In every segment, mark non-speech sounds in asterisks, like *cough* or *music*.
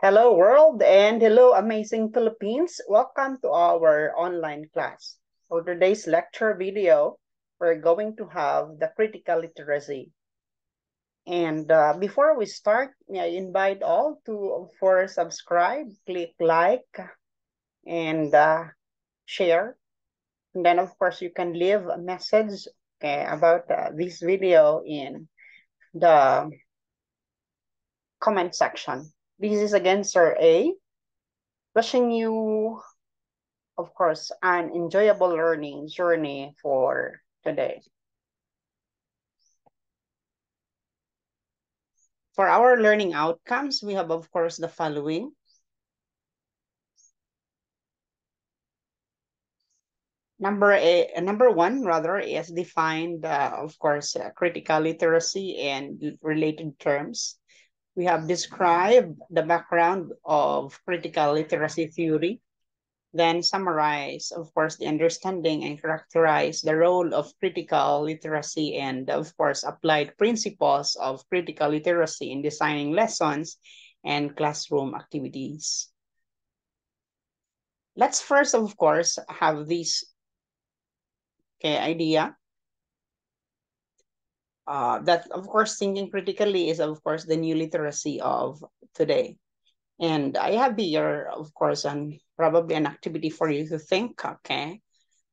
Hello world and hello amazing Philippines. Welcome to our online class. For today's lecture video, we're going to have the critical literacy. And uh, before we start, I invite all to for subscribe, click like, and uh, share. And then of course you can leave a message okay, about uh, this video in the comment section. This is again Sir A. Wishing you, of course, an enjoyable learning journey for today. For our learning outcomes, we have, of course, the following. Number a, number one, rather, is defined, uh, of course, uh, critical literacy and related terms. We have described the background of critical literacy theory, then summarize, of course, the understanding and characterize the role of critical literacy and, of course, applied principles of critical literacy in designing lessons and classroom activities. Let's first, of course, have this okay, idea. Uh, that, of course, thinking critically is, of course, the new literacy of today. And I have here, of course, and probably an activity for you to think, okay?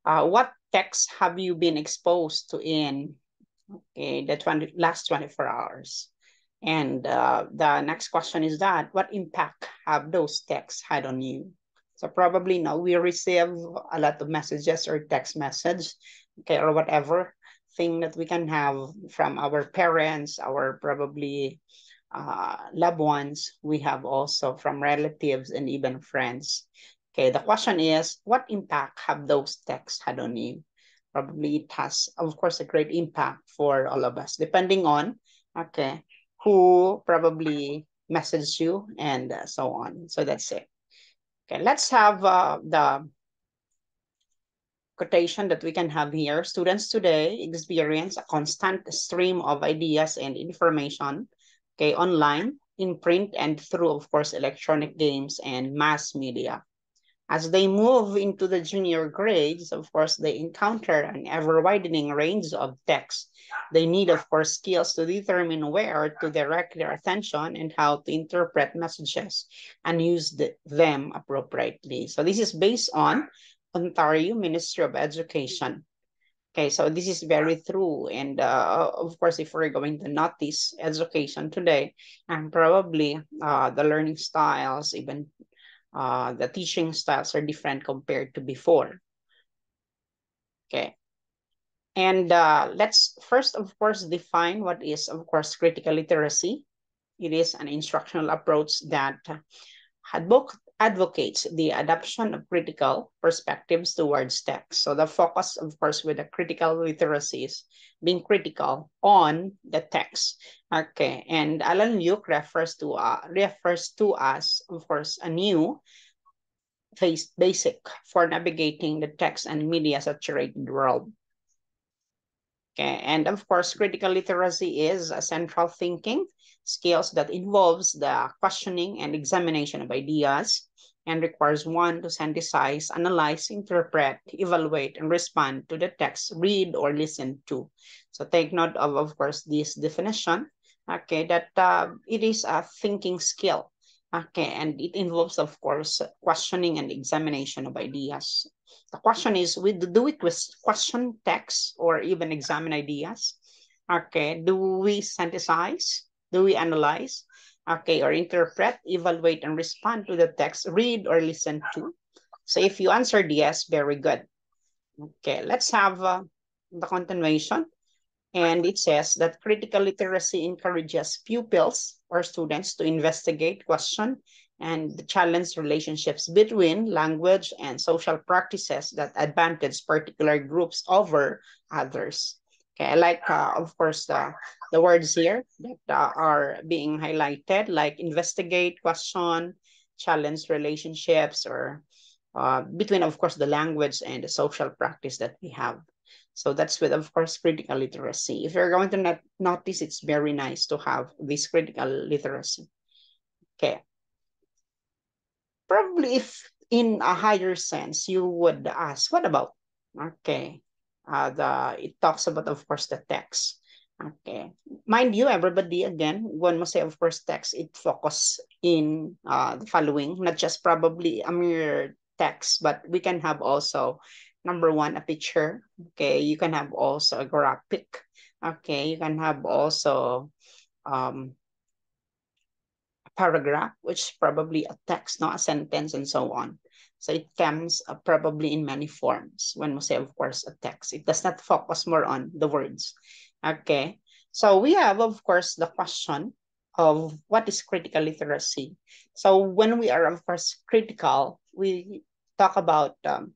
Uh, what texts have you been exposed to in okay, the 20, last 24 hours? And uh, the next question is that, what impact have those texts had on you? So probably now we receive a lot of messages or text message, okay, or whatever thing that we can have from our parents, our probably uh, loved ones. We have also from relatives and even friends. Okay, the question is, what impact have those texts had on you? Probably it has, of course, a great impact for all of us, depending on, okay, who probably messaged you and uh, so on. So that's it. Okay, let's have uh, the quotation that we can have here. Students today experience a constant stream of ideas and information, okay, online, in print, and through, of course, electronic games and mass media. As they move into the junior grades, of course, they encounter an ever-widening range of texts. They need, of course, skills to determine where to direct their attention and how to interpret messages and use the, them appropriately. So this is based on Ontario Ministry of Education. Okay, so this is very true. And uh, of course, if we're going to notice education today, and probably uh, the learning styles, even uh, the teaching styles are different compared to before. Okay. And uh, let's first, of course, define what is, of course, critical literacy. It is an instructional approach that had both advocates the adoption of critical perspectives towards text. So the focus, of course, with the critical literacy is being critical on the text. Okay, and Allan Luke refers to uh, refers to us, of course, a new face basic for navigating the text and media saturated world. Okay, and of course, critical literacy is a central thinking skills that involves the questioning and examination of ideas and requires one to synthesize, analyze, interpret, evaluate, and respond to the text read or listen to. So take note of, of course, this definition, okay, that uh, it is a thinking skill, okay, and it involves, of course, questioning and examination of ideas. The question is, we do we question text or even examine ideas? Okay, do we synthesize? Do we analyze? Okay, or interpret, evaluate, and respond to the text, read or listen to? So if you answered yes, very good. Okay, let's have uh, the continuation. And it says that critical literacy encourages pupils or students to investigate, question, and challenge relationships between language and social practices that advantage particular groups over others. Okay, I like, uh, of course, the, the words here that uh, are being highlighted, like investigate, question, challenge relationships, or uh, between, of course, the language and the social practice that we have. So that's with, of course, critical literacy. If you're going to not notice, it's very nice to have this critical literacy. Okay. probably if in a higher sense, you would ask, what about? Okay, uh, the it talks about, of course, the text. Okay, mind you, everybody, again, one must say, of course, text, it focus in uh, the following, not just probably a mere text, but we can have also, number one, a picture. Okay, you can have also a graphic. Okay, you can have also um, paragraph, which is probably a text, not a sentence, and so on. So it comes uh, probably in many forms when we say, of course, a text. It does not focus more on the words. Okay. So we have, of course, the question of what is critical literacy. So when we are, of course, critical, we talk about um,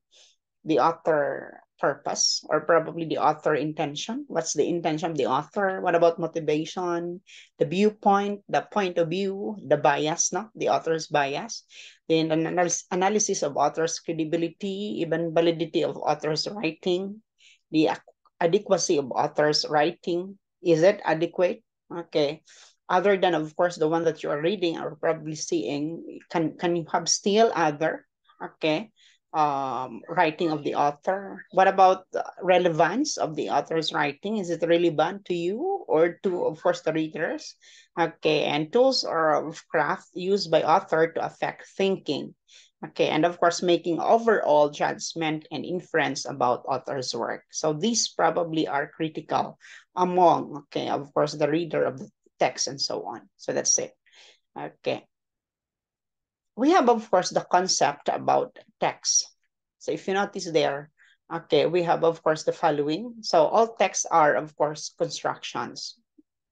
the author purpose or probably the author intention. What's the intention of the author? What about motivation, the viewpoint, the point of view, the bias, no? the author's bias, then an analysis of author's credibility, even validity of author's writing, the adequacy of author's writing. Is it adequate? Okay. Other than, of course, the one that you are reading or probably seeing, can, can you have still other? Okay um, writing of the author? What about the relevance of the author's writing? Is it relevant to you or to, of course, the readers? Okay, and tools are of craft used by author to affect thinking. Okay, and of course, making overall judgment and inference about author's work. So these probably are critical among, okay, of course, the reader of the text and so on. So that's it. Okay we have, of course, the concept about text. So if you notice there, okay, we have, of course, the following. So all texts are, of course, constructions.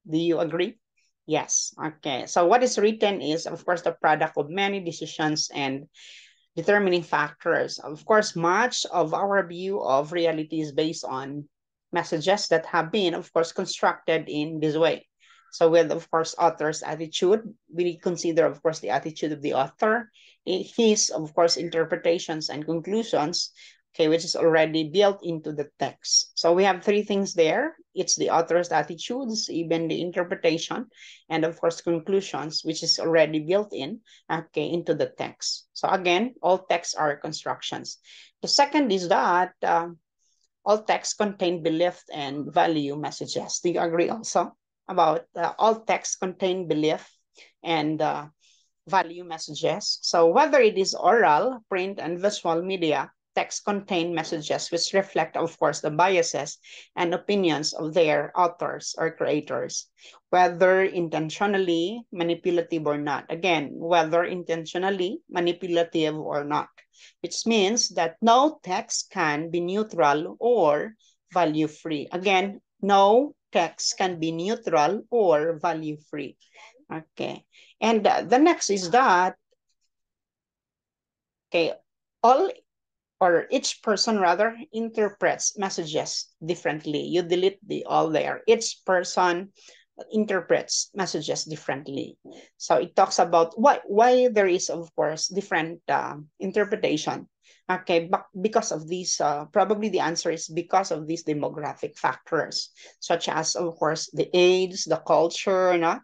Do you agree? Yes. Okay. So what is written is, of course, the product of many decisions and determining factors. Of course, much of our view of reality is based on messages that have been, of course, constructed in this way. So with, of course, author's attitude, we consider, of course, the attitude of the author, his, of course, interpretations and conclusions, okay, which is already built into the text. So we have three things there. It's the author's attitudes, even the interpretation, and of course, conclusions, which is already built in, okay, into the text. So again, all texts are constructions. The second is that uh, all texts contain belief and value messages. Do you agree also? About uh, all texts contain belief and uh, value messages. So whether it is oral, print, and visual media, text contain messages which reflect, of course, the biases and opinions of their authors or creators, whether intentionally manipulative or not. Again, whether intentionally manipulative or not, which means that no text can be neutral or value-free. Again, no text can be neutral or value-free. Okay. And uh, the next is that, okay, all or each person rather interprets messages differently. You delete the all there. Each person interprets messages differently. So it talks about why why there is of course different uh, interpretation Okay, but because of these, uh, probably the answer is because of these demographic factors, such as, of course, the age, the culture, no?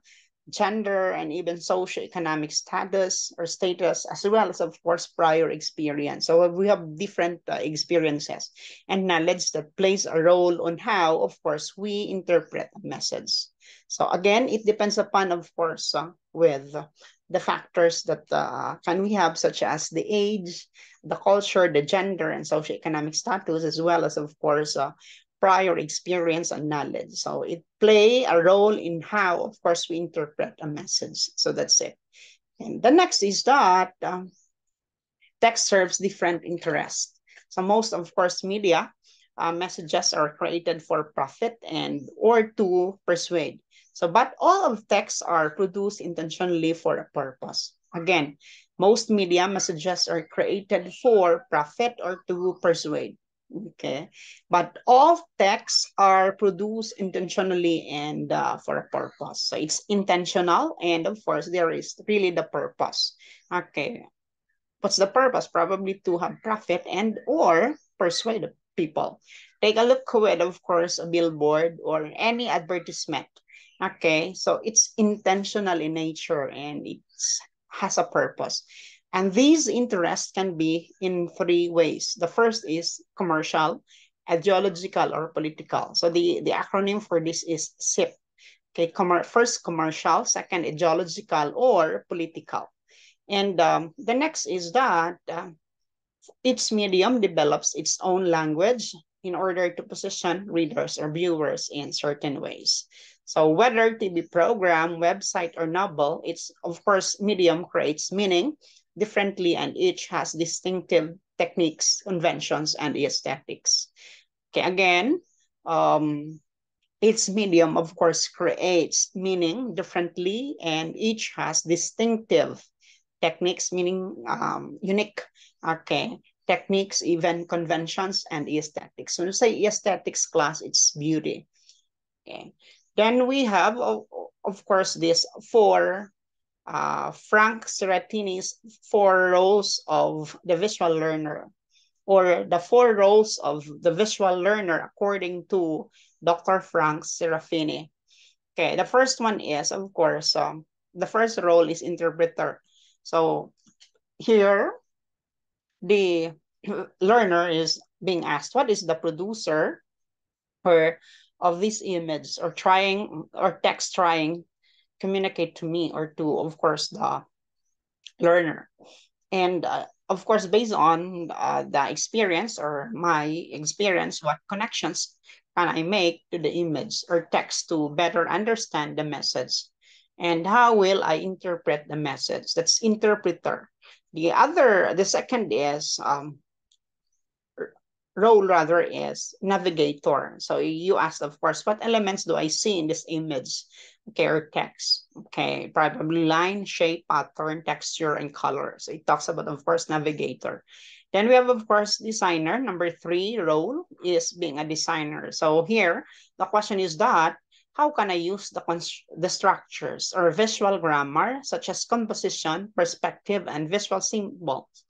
gender, and even socioeconomic status or status, as well as, of course, prior experience. So we have different uh, experiences and knowledge that plays a role on how, of course, we interpret a message. So again, it depends upon, of course, uh, with the factors that uh, can we have, such as the age, the culture, the gender, and socioeconomic status, as well as, of course, uh, prior experience and knowledge. So it play a role in how, of course, we interpret a message. So that's it. And the next is that um, text serves different interests. So most, of course, media uh, messages are created for profit and or to persuade. So, but all of texts are produced intentionally for a purpose. Again, most media messages are created for profit or to persuade. Okay, but all texts are produced intentionally and uh, for a purpose. So it's intentional, and of course, there is really the purpose. Okay, what's the purpose? Probably to have profit and or persuade people. Take a look with, of course, a billboard or any advertisement Okay, so it's intentional in nature and it has a purpose. And these interests can be in three ways. The first is commercial, ideological, or political. So the, the acronym for this is CIP. Okay, com first commercial, second ideological or political. And um, the next is that uh, medium develops its own language in order to position readers or viewers in certain ways. So whether TV program, website, or novel, it's of course medium creates meaning differently and each has distinctive techniques, conventions, and aesthetics. Okay, again, um, its medium of course creates meaning differently and each has distinctive techniques, meaning um, unique, okay, techniques, even conventions, and aesthetics. When you say aesthetics class, it's beauty. Okay. Then we have, of course, this four, uh, Frank Serafini's four roles of the visual learner, or the four roles of the visual learner according to Dr. Frank Serafini. Okay, the first one is, of course, um, the first role is interpreter. So here, the learner is being asked, what is the producer or of this image or trying or text trying communicate to me or to, of course, the learner. And uh, of course, based on uh, the experience or my experience, what connections can I make to the image or text to better understand the message and how will I interpret the message? That's interpreter. The other, the second is um, role rather is navigator. So you ask, of course, what elements do I see in this image? Okay, or text. Okay, probably line, shape, pattern, texture, and color. So it talks about, of course, navigator. Then we have, of course, designer. Number three role is being a designer. So here, the question is that how can I use the, the structures or visual grammar, such as composition, perspective, and visual symbols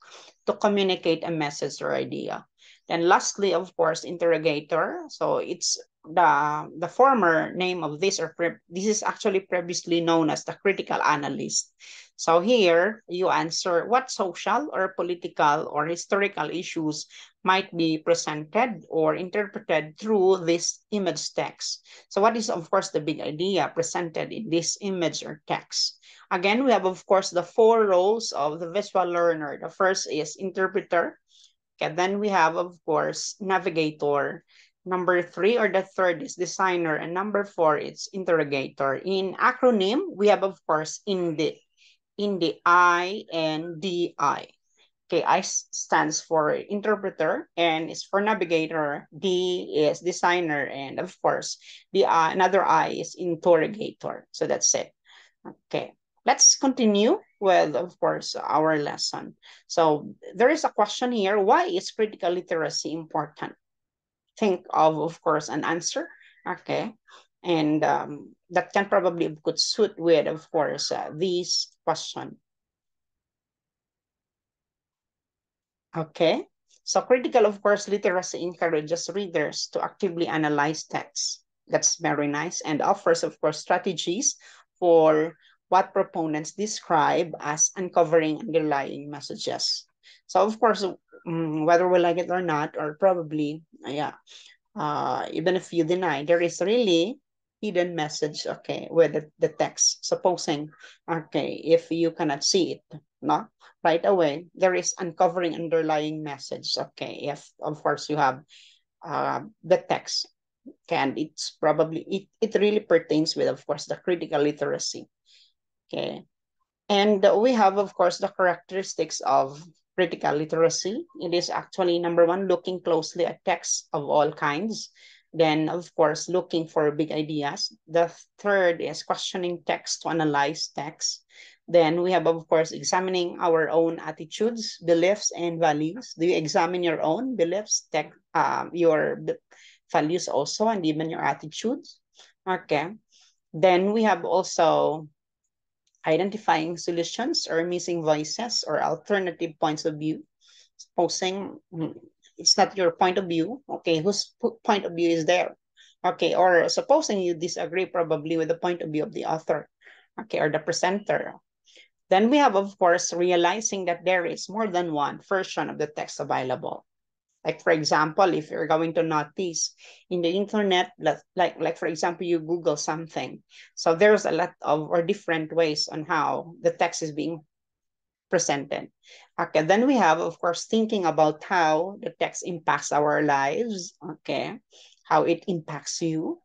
to communicate a message or idea? Then lastly, of course, interrogator. So it's the, the former name of this, or this is actually previously known as the critical analyst. So here you answer what social or political or historical issues might be presented or interpreted through this image text. So what is, of course, the big idea presented in this image or text? Again, we have, of course, the four roles of the visual learner. The first is interpreter. Okay, then we have, of course, navigator. Number three or the third is designer. And number four, is interrogator. In acronym, we have, of course, in the in the I and DI. Okay, I stands for interpreter and is for navigator. D is designer and of course the uh, another I is interrogator. So that's it. Okay, let's continue with of course our lesson. So there is a question here. Why is critical literacy important? Think of of course an answer. Okay, and um, that can probably could suit with of course uh, this question. Okay, so critical, of course, literacy encourages readers to actively analyze texts. That's very nice and offers, of course, strategies for what proponents describe as uncovering underlying messages. So, of course, um, whether we like it or not, or probably, yeah, uh, even if you deny, there is really hidden message, okay, with the, the text. Supposing, okay, if you cannot see it, no, right away, there is uncovering underlying message, okay, if of course you have uh, the text, okay, and it's probably, it, it really pertains with, of course, the critical literacy, okay. And we have, of course, the characteristics of critical literacy. It is actually, number one, looking closely at texts of all kinds, then, of course, looking for big ideas. The third is questioning text to analyze text. Then we have, of course, examining our own attitudes, beliefs, and values. Do you examine your own beliefs, tech, um, your values also, and even your attitudes? Okay. Then we have also identifying solutions or missing voices or alternative points of view. Supposing it's not your point of view, okay, whose point of view is there? Okay, or supposing you disagree probably with the point of view of the author, okay, or the presenter. Then we have, of course, realizing that there is more than one version of the text available. Like, for example, if you're going to notice in the internet, like, like for example, you Google something. So there's a lot of or different ways on how the text is being presented. Okay, then we have, of course, thinking about how the text impacts our lives. Okay, how it impacts you.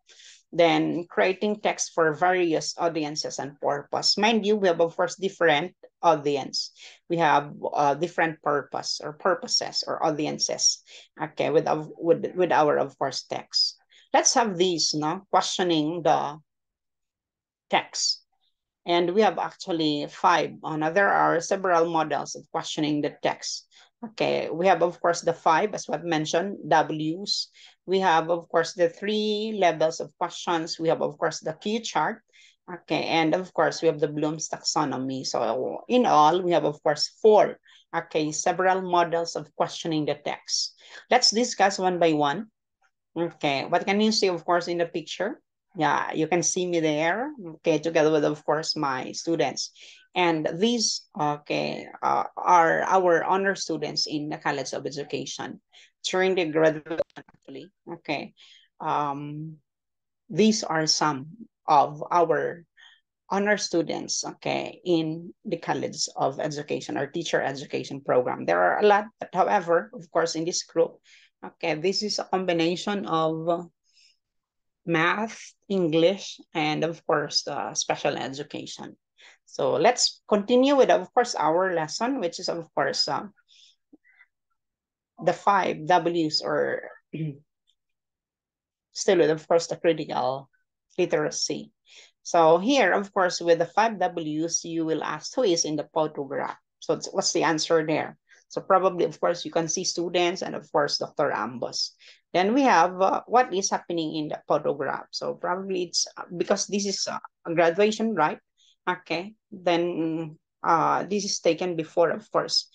Then creating text for various audiences and purpose. Mind you, we have, of course, different audience. We have uh, different purpose or purposes or audiences, okay, with, with, with our, of course, text. Let's have these, no, questioning the text. And we have actually five. Uh, there are several models of questioning the text. Okay, we have, of course, the five, as what mentioned, W's. We have, of course, the three levels of questions. We have, of course, the key chart. Okay, and of course, we have the Bloom's taxonomy. So in all, we have, of course, four, okay, several models of questioning the text. Let's discuss one by one. Okay, what can you see, of course, in the picture? Yeah, you can see me there, okay, together with, of course, my students. And these, okay, uh, are our honor students in the College of Education during the graduation, actually, okay. Um, these are some of our honor students, okay, in the College of Education or Teacher Education Program. There are a lot, but however, of course, in this group, okay, this is a combination of math, English, and of course, uh, special education. So let's continue with, of course, our lesson, which is, of course, uh, the five W's or *clears throat* still with, of course, the critical literacy. So here, of course, with the five W's, you will ask who is in the photograph. So what's the answer there? So probably, of course, you can see students and of course, Dr. Ambos. Then we have uh, what is happening in the photograph. So probably it's uh, because this is a graduation, right? Okay, then uh, this is taken before, of course,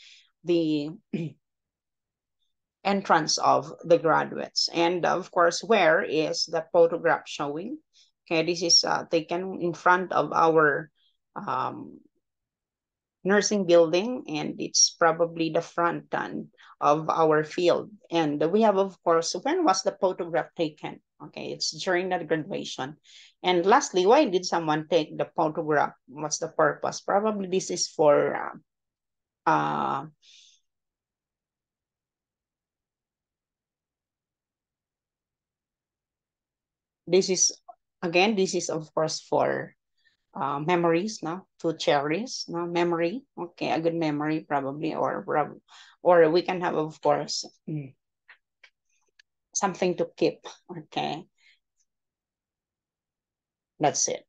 the *clears throat* entrance of the graduates. And of course, where is the photograph showing? Okay, this is uh, taken in front of our um, nursing building and it's probably the front end of our field. And we have, of course, when was the photograph taken? Okay, it's during that graduation. And lastly, why did someone take the photograph? What's the purpose? Probably this is for uh, uh, this is again this is of course for uh, memories, no, to cherish, no, memory. Okay, a good memory probably, or or we can have, of course, mm, something to keep. Okay, that's it.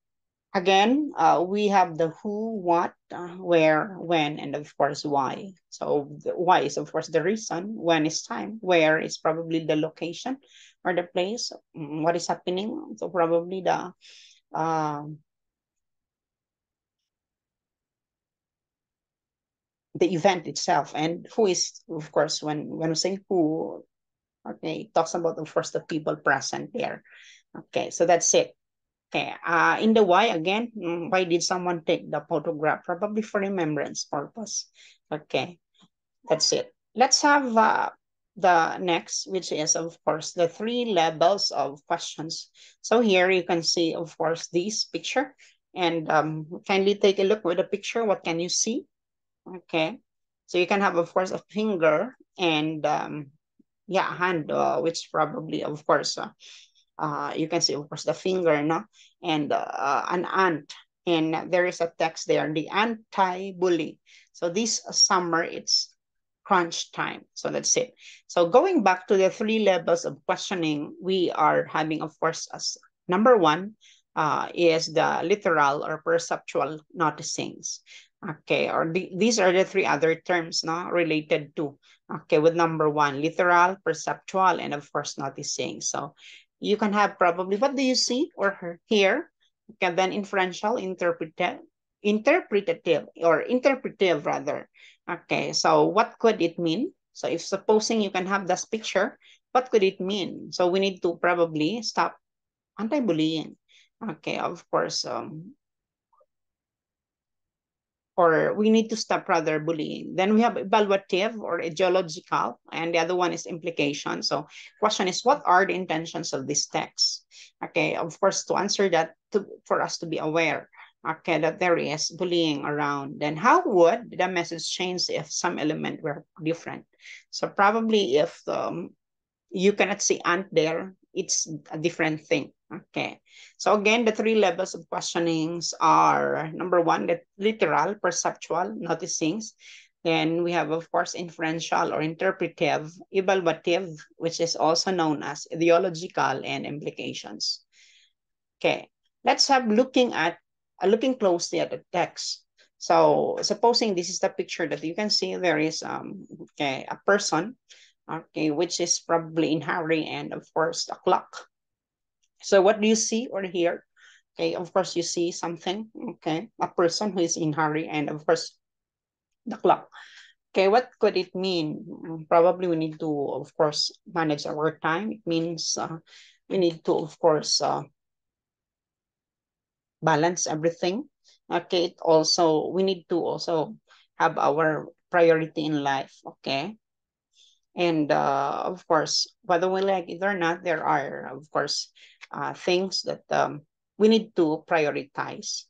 Again, uh, we have the who, what, uh, where, when, and of course why. So why is of course the reason, when is time, where is probably the location or the place, mm, what is happening. So probably the um, the event itself. And who is of course when when we say who okay talks about of course the people present there. Okay so that's it. Okay uh in the why again mm, why did someone take the photograph? Probably for remembrance purpose. Okay that's it. Let's have uh, the next which is of course the three levels of questions. So here you can see of course this picture. And um kindly take a look with the picture. What can you see Okay. So you can have, of course, a finger and, um, yeah, hand, uh, which probably, of course, uh, uh, you can see, of course, the finger, no? And uh, an ant. And there is a text there, the anti-bully. So this summer, it's crunch time. So that's it. So going back to the three levels of questioning, we are having, of course, as number one uh, is the literal or perceptual noticings. Okay, or the, these are the three other terms no, related to, okay, with number one, literal, perceptual, and of course, noticing. So you can have probably, what do you see or hear? Okay, then inferential, interpretive, interpretative, or interpretive rather. Okay, so what could it mean? So if supposing you can have this picture, what could it mean? So we need to probably stop anti-bullying. Okay, of course, um, or we need to stop rather bullying. Then we have evaluative or ideological, and the other one is implication. So question is, what are the intentions of this text? Okay, of course, to answer that, to, for us to be aware, okay, that there is bullying around, then how would the message change if some element were different? So probably if um, you cannot see ant there, it's a different thing. Okay. So again, the three levels of questionings are number one, the literal, perceptual, noticings. Then we have, of course, inferential or interpretive, evaluative, which is also known as ideological and implications. Okay, let's have looking at uh, looking closely at the text. So supposing this is the picture that you can see, there is um okay a person, okay, which is probably in hurry, and of course a clock. So what do you see or hear? Okay, of course you see something, okay, a person who is in hurry and of course the clock. Okay, what could it mean? Probably we need to, of course, manage our time. It means uh, we need to, of course, uh, balance everything. Okay, it also, we need to also have our priority in life, okay? And uh, of course, whether we like it or not, there are, of course, uh, things that um, we need to prioritize.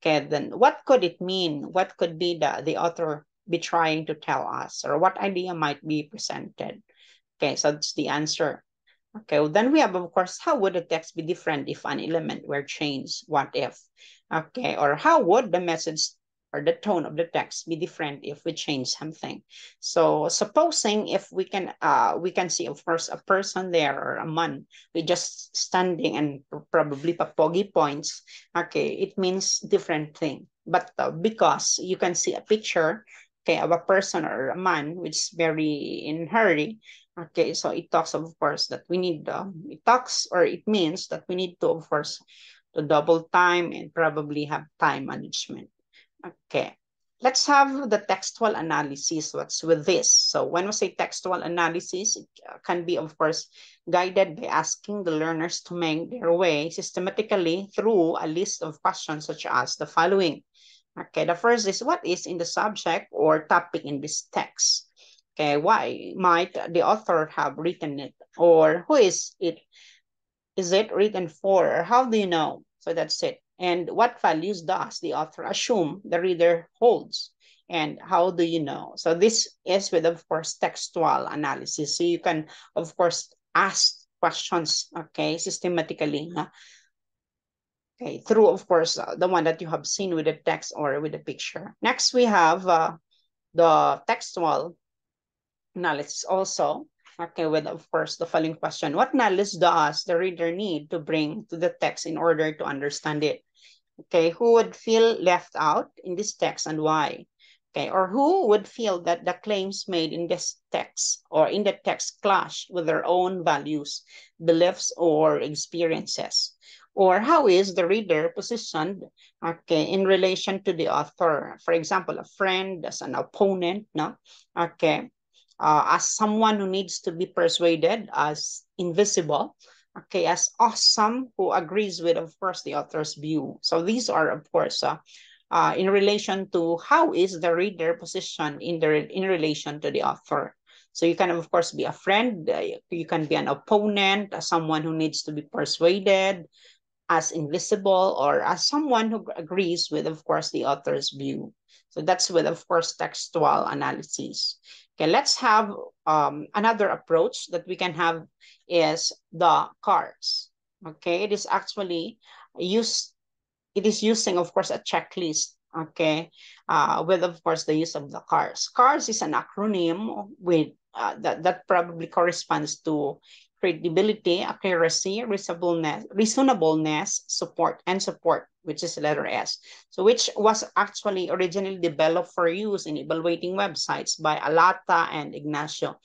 Okay, then what could it mean? What could be the, the author be trying to tell us? Or what idea might be presented? Okay, so that's the answer. Okay, well, then we have, of course, how would the text be different if an element were changed? What if? Okay, or how would the message or the tone of the text be different if we change something. So supposing if we can uh we can see of course a person there or a man we just standing and probably papogi points, okay, it means different thing. But uh, because you can see a picture okay, of a person or a man which is very in hurry, okay, so it talks of course that we need, uh, it talks or it means that we need to of course to double time and probably have time management. Okay, let's have the textual analysis. What's with this? So when we say textual analysis, it uh, can be, of course, guided by asking the learners to make their way systematically through a list of questions such as the following. Okay, the first is what is in the subject or topic in this text? Okay, why might the author have written it? Or who is it? Is it written for? Or how do you know? So that's it and what values does the author assume the reader holds? And how do you know? So this is with of course textual analysis. So you can of course ask questions okay systematically okay through of course uh, the one that you have seen with the text or with the picture. Next we have uh, the textual analysis also. Okay with of course the following question. What knowledge does the reader need to bring to the text in order to understand it okay, who would feel left out in this text and why? Okay, or who would feel that the claims made in this text or in the text clash with their own values, beliefs, or experiences? Or how is the reader positioned okay, in relation to the author? For example, a friend, as an opponent, no? Okay, uh, as someone who needs to be persuaded, as invisible, okay, as awesome, who agrees with, of course, the author's view. So these are, of course, uh, uh, in relation to how is the reader positioned in, the, in relation to the author. So you can, of course, be a friend, uh, you can be an opponent, someone who needs to be persuaded, as invisible, or as someone who agrees with, of course, the author's view. So that's with, of course, textual analysis. Okay, let's have um, another approach that we can have is the cards. Okay, it is actually used, It is using, of course, a checklist. Okay, uh, with of course the use of the CARS. CARS is an acronym with uh, that that probably corresponds to credibility, accuracy, reasonableness, reasonableness, support, and support, which is letter S. So which was actually originally developed for use in evaluating websites by Alata and Ignacio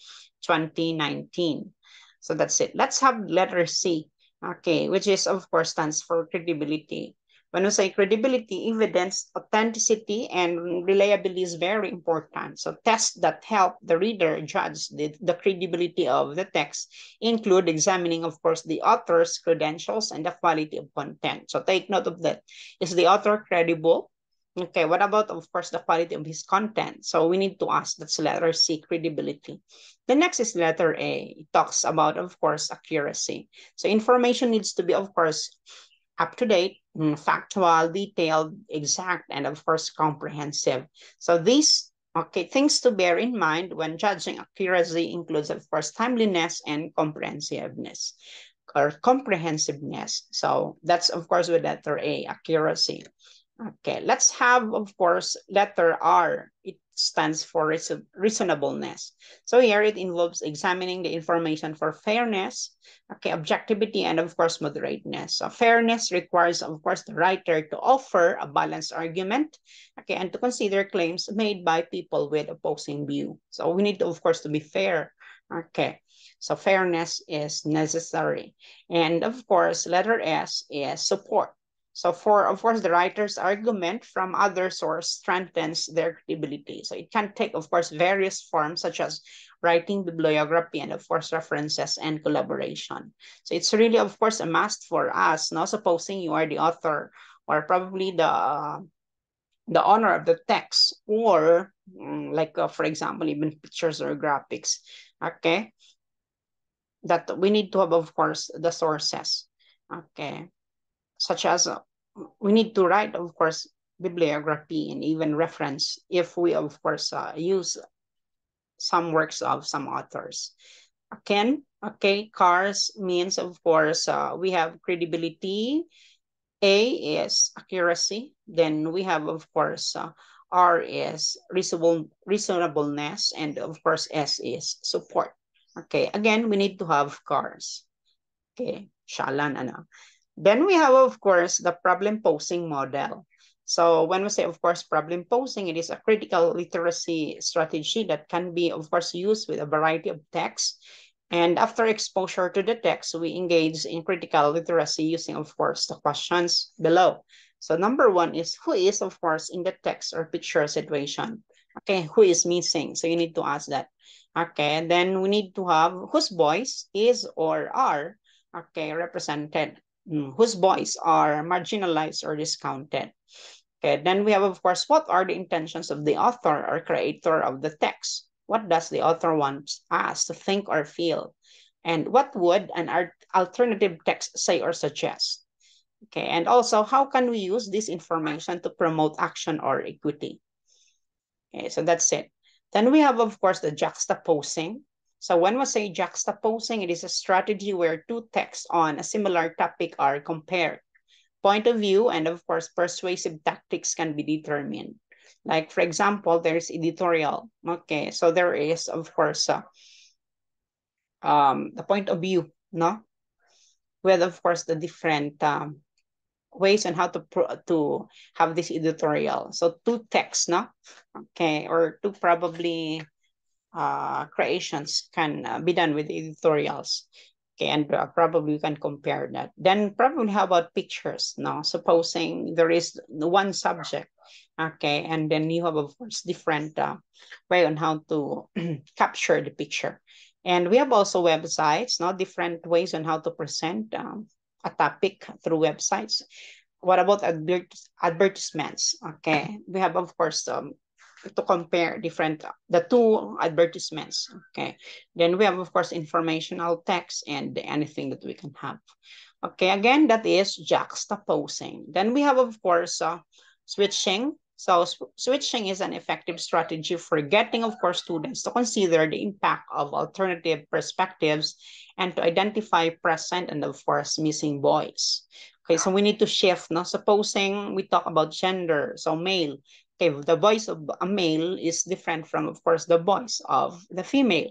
2019. So that's it. Let's have letter C, okay, which is of course stands for credibility. When we say credibility, evidence, authenticity, and reliability is very important. So tests that help the reader judge the, the credibility of the text include examining, of course, the author's credentials and the quality of content. So take note of that. Is the author credible? Okay, what about, of course, the quality of his content? So we need to ask, that's letter C, credibility. The next is letter A. It talks about, of course, accuracy. So information needs to be, of course, up to date, factual, detailed, exact, and of course, comprehensive. So these okay things to bear in mind when judging accuracy includes, of course, timeliness and comprehensiveness or comprehensiveness. So that's, of course, with letter A, accuracy. Okay, let's have, of course, letter R. It stands for reason reasonableness. So here it involves examining the information for fairness, okay, objectivity, and of course, moderateness. So fairness requires, of course, the writer to offer a balanced argument, okay, and to consider claims made by people with opposing view. So we need, to, of course, to be fair, okay. So fairness is necessary. And of course, letter S is support. So for, of course, the writer's argument from other source strengthens their credibility. So it can take, of course, various forms such as writing bibliography and, of course, references and collaboration. So it's really, of course, a must for us, no? supposing you are the author or probably the the owner of the text or mm, like, uh, for example, even pictures or graphics, okay? That we need to have, of course, the sources, okay? Such as uh, we need to write, of course, bibliography and even reference if we, of course, uh, use some works of some authors. Again, okay, CARS means, of course, uh, we have credibility. A is accuracy. Then we have, of course, uh, R is reasonable, reasonableness. And of course, S is support. Okay, again, we need to have CARS. Okay, shalan, ano. Then we have, of course, the problem posing model. So when we say, of course, problem posing, it is a critical literacy strategy that can be, of course, used with a variety of texts. And after exposure to the text, we engage in critical literacy using, of course, the questions below. So number one is who is, of course, in the text or picture situation. Okay, who is missing? So you need to ask that. Okay, then we need to have whose voice is or are, okay, represented. Mm, whose voice are marginalized or discounted. Okay, then we have, of course, what are the intentions of the author or creator of the text? What does the author want us to think or feel? And what would an alternative text say or suggest? Okay, and also, how can we use this information to promote action or equity? Okay, so that's it. Then we have, of course, the juxtaposing. So when we say juxtaposing, it is a strategy where two texts on a similar topic are compared. Point of view and of course, persuasive tactics can be determined. Like for example, there's editorial. Okay, so there is of course uh, um, the point of view, no? With of course the different um, ways on how to to have this editorial. So two texts, no? Okay, or two probably uh, creations can uh, be done with editorials. Okay, and uh, probably we can compare that. Then probably how about pictures? No, supposing there is one subject, okay, and then you have of course different way on how to *clears throat* capture the picture. And we have also websites, no, different ways on how to present um, a topic through websites. What about advert advertisements? Okay, we have of course um, to compare different the two advertisements okay? Then we have of course informational text and anything that we can have. Okay again that is juxtaposing. Then we have of course uh, switching. So switching is an effective strategy for getting of course students to consider the impact of alternative perspectives and to identify present and of course missing voice okay so we need to shift no? Supposing we talk about gender so male okay, the voice of a male is different from, of course, the voice of the female.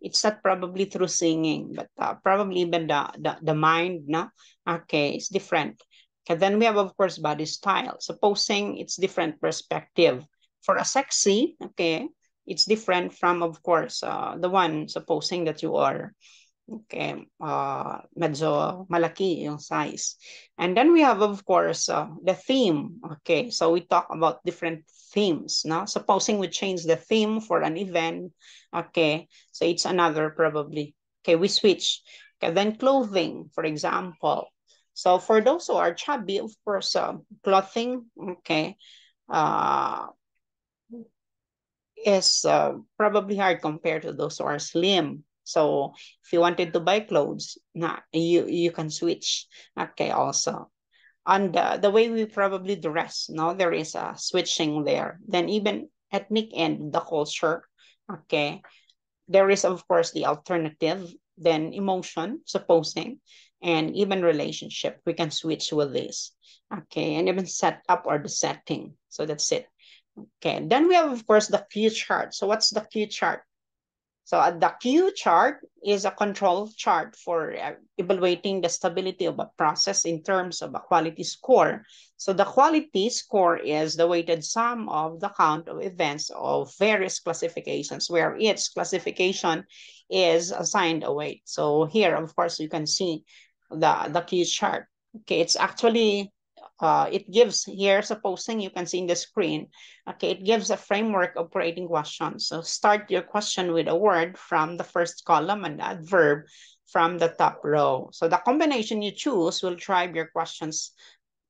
It's not probably through singing, but uh, probably even the, the, the mind, no? Okay, it's different. Okay, then we have, of course, body style. Supposing it's different perspective. For a sexy, okay, it's different from, of course, uh, the one supposing that you are Okay, uh, medyo malaki yung size. And then we have, of course, uh, the theme. Okay, so we talk about different themes. No? Supposing we change the theme for an event. Okay, so it's another probably. Okay, we switch. Okay, then clothing, for example. So for those who are chubby, of course, uh, clothing, okay, uh, is uh, probably hard compared to those who are slim. So if you wanted to buy clothes, nah, you, you can switch. Okay, also. And uh, the way we probably dress, no, there is a switching there. Then even ethnic and the culture, okay. There is, of course, the alternative, then emotion, supposing, and even relationship. We can switch with this. Okay, and even set up or the setting. So that's it. Okay, then we have, of course, the Q chart. So what's the Q chart? So uh, the Q chart is a control chart for uh, evaluating the stability of a process in terms of a quality score. So the quality score is the weighted sum of the count of events of various classifications where each classification is assigned a weight. So here, of course, you can see the, the Q chart. Okay, it's actually uh, it gives here, supposing you can see in the screen, okay, it gives a framework of creating questions. So start your question with a word from the first column and adverb from the top row. So the combination you choose will drive your questions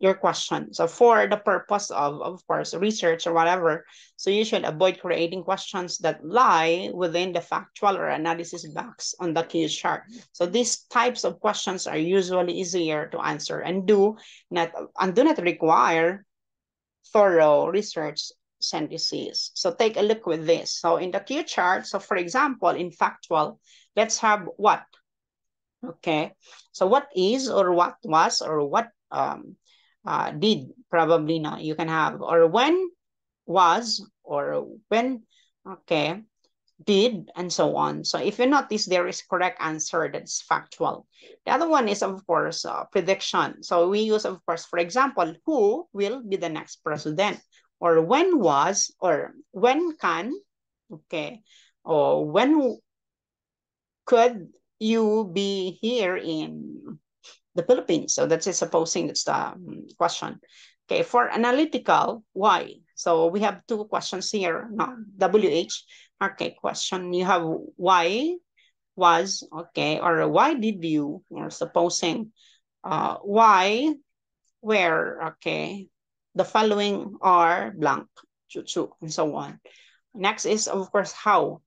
your question. So for the purpose of, of course, research or whatever, so you should avoid creating questions that lie within the factual or analysis box on the Q chart. So these types of questions are usually easier to answer and do not and do not require thorough research sentences. So take a look with this. So in the Q chart, so for example, in factual, let's have what? Okay, so what is or what was or what um, uh, did probably not. You can have or when was or when okay did and so on. So if you notice there is correct answer that's factual. The other one is of course uh, prediction. So we use of course for example who will be the next president? Or when was or when can okay or when could you be here in the Philippines. So that's it, supposing that's the um, question. Okay, for analytical, why? So we have two questions here. No, WH. Okay, question. You have why was, okay, or why did you, or supposing, uh, why, where, okay, the following are blank, and so on. Next is, of course, how.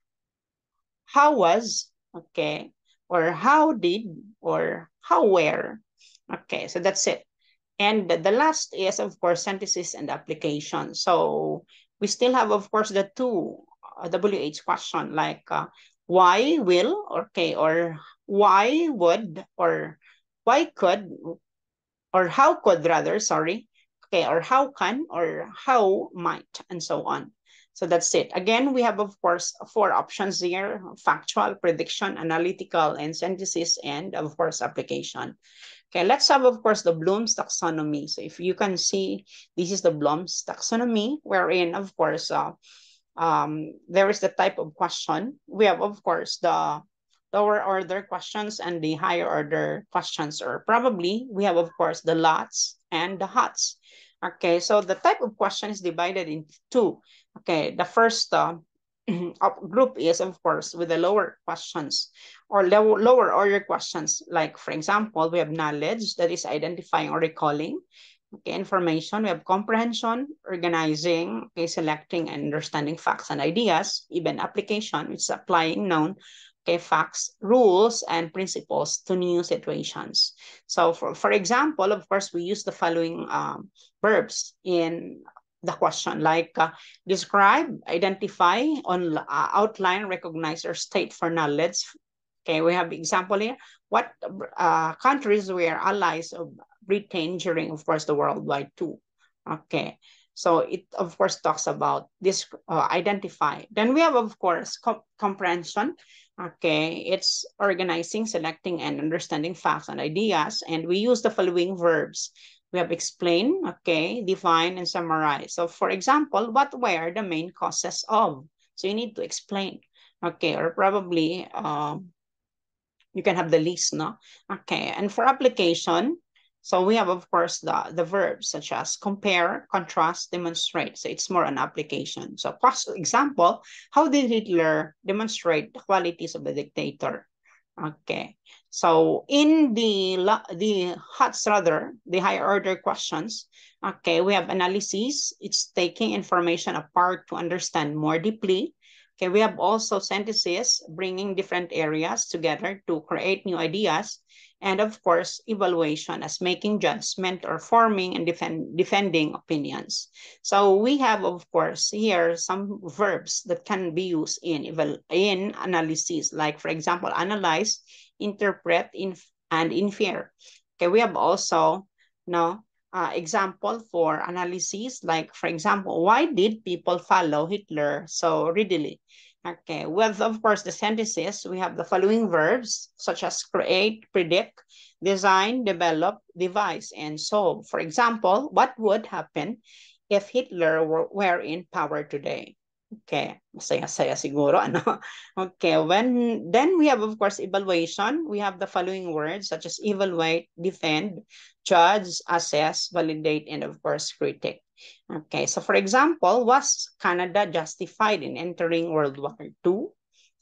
How was, okay, or how did, or how where. Okay, so that's it. And the, last is, of course, synthesis and application. So we still have, of course, the two uh, WH question like uh, why will, okay, or why would, or why could, or how could rather, sorry, okay, or how can, or how might, and so on. So that's it. Again, we have, of course, four options here, factual, prediction, analytical, and synthesis, and of course, application. Okay, let's have, of course, the Bloom's taxonomy. So if you can see, this is the Bloom's taxonomy, wherein, of course, uh, um, there is the type of question. We have, of course, the lower order questions and the higher order questions, or probably we have, of course, the lots and the hots. Okay, so the type of question is divided into two. Okay, the first uh, *clears throat* group is, of course, with the lower questions or low, lower order questions. Like, for example, we have knowledge that is identifying or recalling okay, information. We have comprehension, organizing, okay, selecting and understanding facts and ideas, even application, which is applying known okay, facts, rules, and principles to new situations. So for, for example, of course, we use the following um, verbs in the question like uh, describe, identify, on uh, outline, recognize, or state for knowledge. Okay, we have example here. What uh, countries were allies of Britain during, of course, the World War II? Okay, so it, of course, talks about this uh, identify. Then we have, of course, comp comprehension. Okay, it's organizing, selecting, and understanding facts and ideas. And we use the following verbs. We have explain, okay, define, and summarize. So for example, what were the main causes of? So you need to explain, okay, or probably um, you can have the list, no? Okay, and for application, so we have, of course, the, the verbs such as compare, contrast, demonstrate. So it's more an application. So for example, how did Hitler demonstrate the qualities of the dictator? Okay. So in the the HOTS rather, the higher order questions, okay, we have analysis. It's taking information apart to understand more deeply. Okay, we have also synthesis, bringing different areas together to create new ideas. And of course, evaluation as making judgment or forming and defend, defending opinions. So we have, of course, here some verbs that can be used in, in analysis, like for example, analyze, interpret, inf and infer. Okay, we have also no uh, example for analysis, like for example, why did people follow Hitler so readily? Okay, with of course the synthesis, we have the following verbs such as create, predict, design, develop, devise, and solve. For example, what would happen if Hitler were, were in power today? Okay, masaya-saya siguro, *laughs* ano? Okay, when, then we have, of course, evaluation. We have the following words such as evaluate, defend, judge, assess, validate, and of course, critic. Okay, so for example, was Canada justified in entering World War II?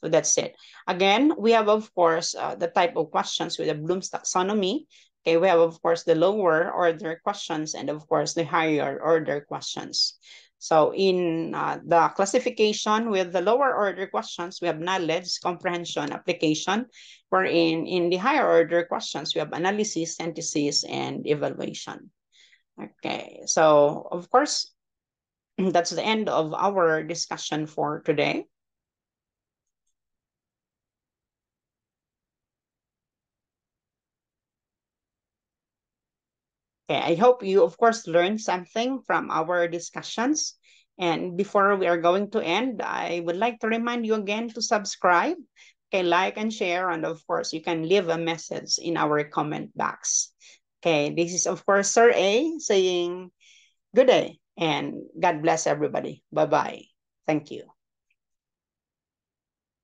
So that's it. Again, we have, of course, uh, the type of questions with the Bloom's taxonomy. Okay, we have, of course, the lower order questions and, of course, the higher order questions. So in uh, the classification with the lower order questions, we have knowledge, comprehension, application, wherein in the higher order questions, we have analysis, synthesis, and evaluation. Okay, so of course, that's the end of our discussion for today. Okay, I hope you, of course, learned something from our discussions. And before we are going to end, I would like to remind you again to subscribe, okay, like and share, and of course, you can leave a message in our comment box. Okay, this is, of course, Sir A saying good day and God bless everybody. Bye-bye. Thank you.